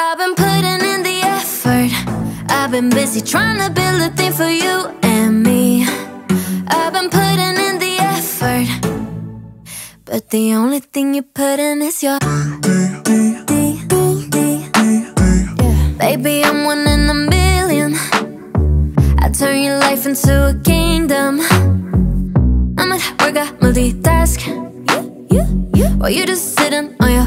I've been putting in the effort. I've been busy trying to build a thing for you and me. I've been putting in the effort. But the only thing you put in is your. Baby, I'm one in a million. I turn your life into a kingdom. I'm at work, I multitask. While you're just sitting on your.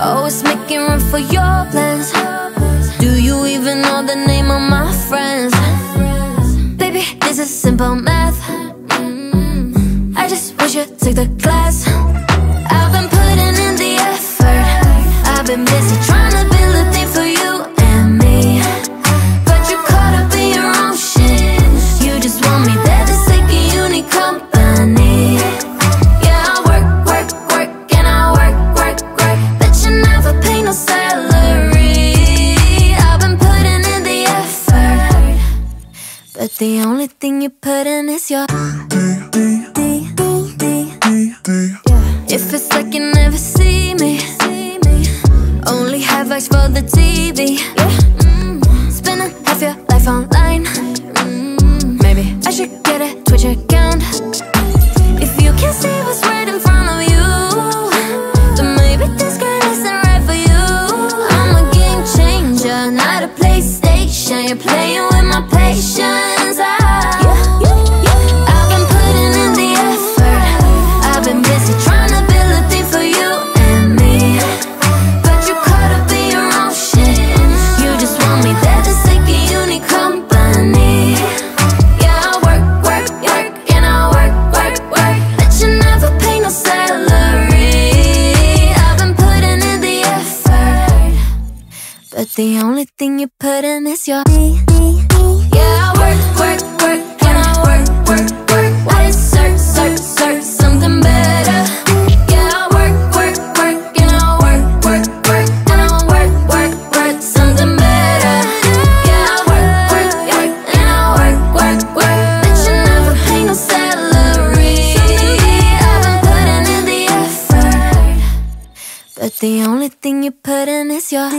Oh, Always making room for your plans. Do you even know the name of my friends? Baby, this is simple math. I just wish you took the class. I've been putting in the effort. I've been busy trying the only thing you put in is your. If it's like you never see me, only have eyes for the TV. yeah. Mm, Spending half your life online. Mm, Maybe I should get a Twitch account. If you can see what's right in front of you, then maybe this girl isn't right for you. I'm a game changer, not a PlayStation. You're playing But the only thing you put in is your. Yeah, I work, work, work, and I work, work, work. I just search, search, search something better. Yeah, I work, work, work, and I work, work, work, and I work, work, work something better. Yeah, I work, work, work, and I work, work, work. Bet you never pay no salary. I've been putting in the effort, but the only thing you put in is your.